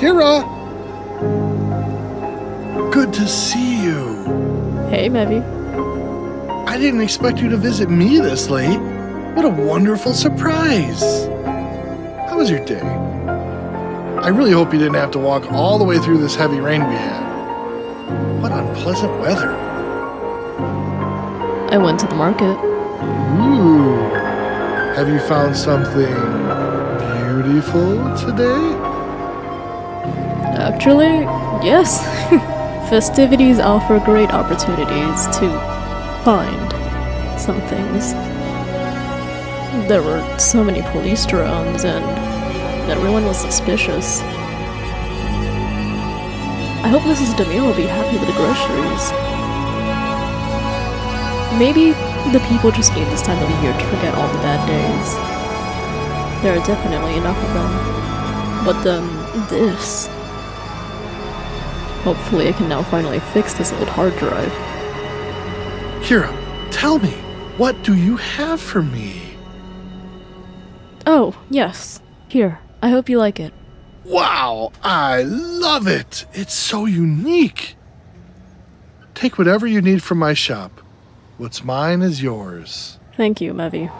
Kira! Good to see you. Hey, Mevi. I didn't expect you to visit me this late. What a wonderful surprise. How was your day? I really hope you didn't have to walk all the way through this heavy rain we had. What unpleasant weather. I went to the market. Ooh. Have you found something beautiful today? Actually, yes. Festivities offer great opportunities to find some things. There were so many police drones and everyone was suspicious. I hope Mrs. Demir will be happy with the groceries. Maybe the people just need this time of the year to forget all the bad days. There are definitely enough of them. But then, this. Hopefully I can now finally fix this old hard drive. Kira, tell me, what do you have for me? Oh, yes. Here, I hope you like it. Wow, I love it. It's so unique. Take whatever you need from my shop. What's mine is yours. Thank you, Mevi.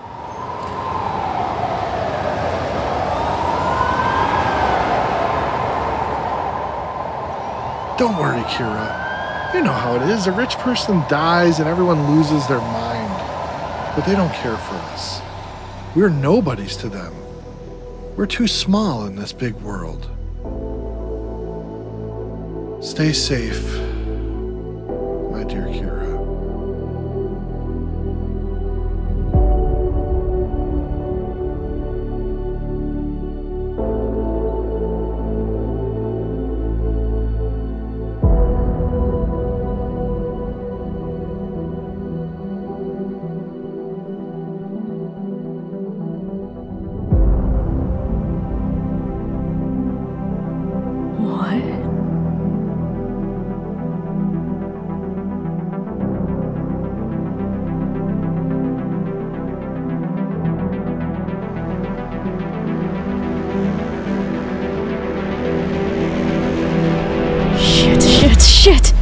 Don't worry, Kira. You know how it is. A rich person dies and everyone loses their mind. But they don't care for us. We're nobodies to them. We're too small in this big world. Stay safe, my dear Kira. Shit!